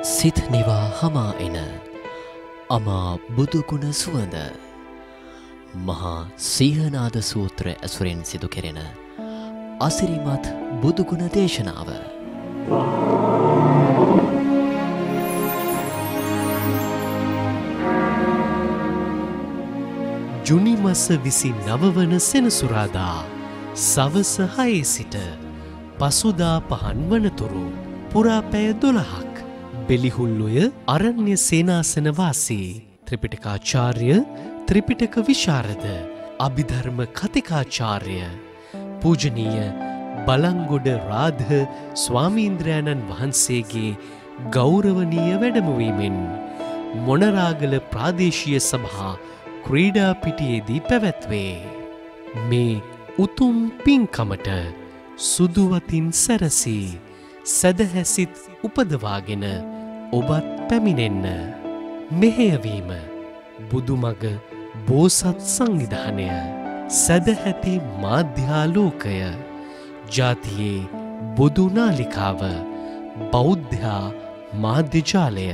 සිත් නිවා හමා එන අමා බුදුගුණ සුවඳ. මහා සීහනාද සූත්‍ර ඇසුරෙන් සිදු කෙරෙන අසිරිමත් බුදුගුණ දේශනාව. ජුනිමස විසි නවවන සෙනසුරාදා සවස හයේ සිට පසුදා පහන් වනතුරු පුරාපැය දොළහක්. බෙලිහුල්ලොය අරණ්‍ය සේනාසනවාසී ත්‍රිපිටකාචාර්ය ත්‍රිපිටක විශාරද අභිධර්ම කතිකාචාර්ය පූජනීය බලංගොඩ රාධ ස්වාමීන්ද්‍රයණන් වහන්සේගේ ගෞරවනීය වැඩමවීමෙන් මොනරාගල ප්‍රාදේශීය සභහා ක්‍රීඩා පිටියේදී පැවැත්වේ. මේ උතුම් පින්කමට සුදුවතින් සැරසී සැදහැසිත් උපදවාගෙන ඔබත් පැමිණෙන්න. මෙහෙයවීම. බුදුමග බෝසත් සංවිධානය. සැදහැති මාධ්‍යාලෝකය. ජාතියේ බුදුනාලිකාව. බෞද්ධා මාධ්‍යජාලය.